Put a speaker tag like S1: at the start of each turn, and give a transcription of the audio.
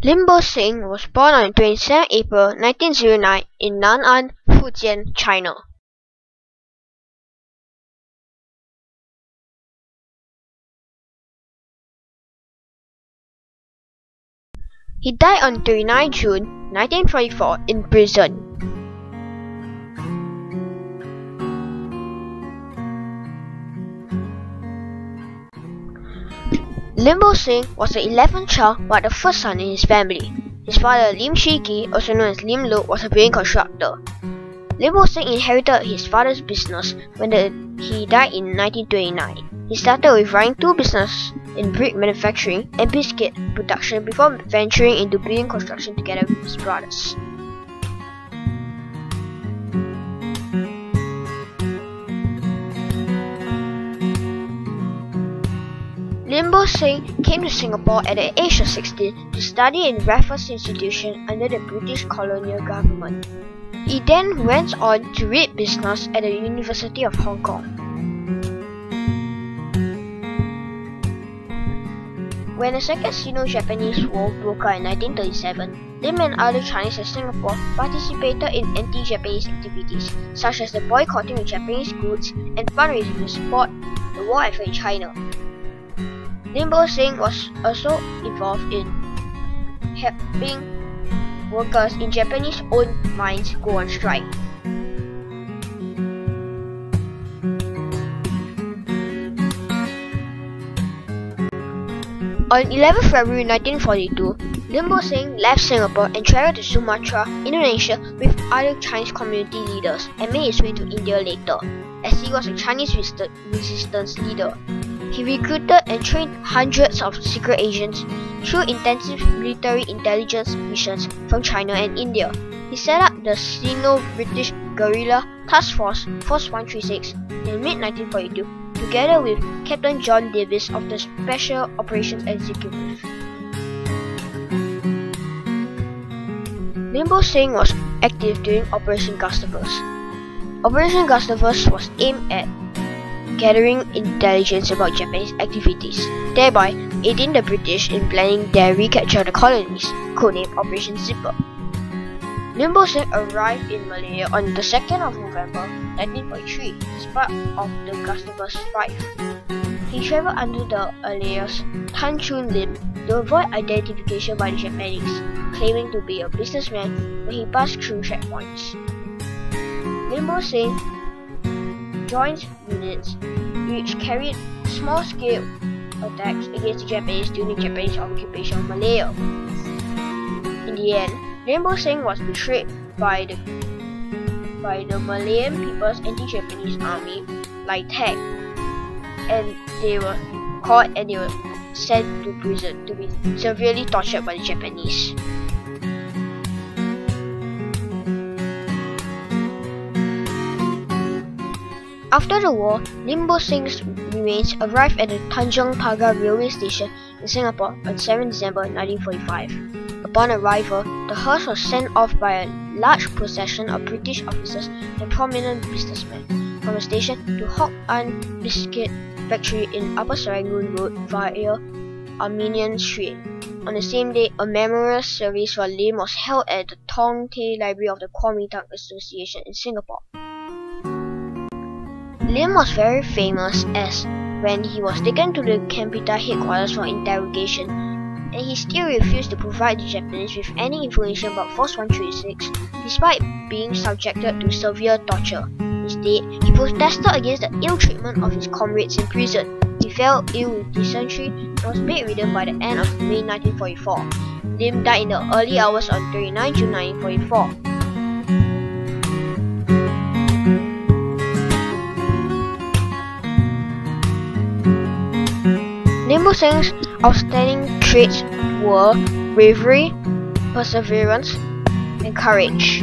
S1: Lim Bo Seng was born on 27 April 1909 in Nan'an, Fujian, China. He died on 29 June 1944 in prison. Lim Bo Seng was the 11th child but the first son in his family. His father Lim Chee Gee, also known as Lim Loh, was a building constructor. Lim Bo Seng inherited his father's business when the, he died in 1929. He started with running two businesses in brick manufacturing and biscuit production before venturing into building construction together with his brothers. Lim Bo Seng came to Singapore at the age of 16 to study in Raffles Institution under the British colonial government. He then went on to read business at the University of Hong Kong. When the Second Sino-Japanese War broke out in 1937, Lim and other Chinese in Singapore participated in anti-Japanese activities, such as the boycotting of Japanese goods and fundraising to support the war effort in China. Lim Bo Seng was also involved in helping workers in Japanese-owned mines go on strike. On 11 February 1942, Lim Bo Seng left Singapore and traveled to Sumatra, Indonesia with other Chinese community leaders and made his way to India later, as he was a Chinese resistance leader. He recruited and trained hundreds of secret agents through intensive military intelligence missions from China and India. He set up the Sino-British Guerrilla Task Force Force 136 in mid-1942 together with Captain John Davis of the Special Operations Executive. Lim Seng was active during Operation Gustavus. Operation Gustavus was aimed at gathering intelligence about Japanese activities, thereby aiding the British in planning their recapture of the colonies, codenamed Operation Zipper. Lim Bo arrived in Malaya on the 2nd of November 1943 as part of the Gustavus Five. He traveled under the alias Tan Choon Lim to avoid identification by the Japanese, claiming to be a businessman when he passed through checkpoints. Lim Joined units which carried small-scale attacks against the Japanese during the Japanese occupation of Malaya. In the end, Lim Bo Seng was betrayed by the by the Malayan People's Anti-Japanese Army, Lai Teck, and they were caught and they were sent to prison to be severely tortured by the Japanese. After the war, Lim Bo Seng's remains arrived at the Tanjong Pagar railway station in Singapore on 7 December 1945. Upon arrival, the hearse was sent off by a large procession of British officers and prominent businessmen from the station to Hock Ann Biscuit Factory in Upper Serangoon Road via Armenian Street. On the same day, a memorial service for Lim was held at the Tong Teh Library of the Kuomintang Association in Singapore. Lim was very famous as when he was taken to the Kempeitai headquarters for interrogation and he still refused to provide the Japanese with any information about Force 136 despite being subjected to severe torture. Instead, he protested against the ill treatment of his comrades in prison. He fell ill with dysentery and was bedridden by the end of May 1944. Lim died in the early hours on 39 June 1944. Seng's outstanding traits were bravery, perseverance, and courage.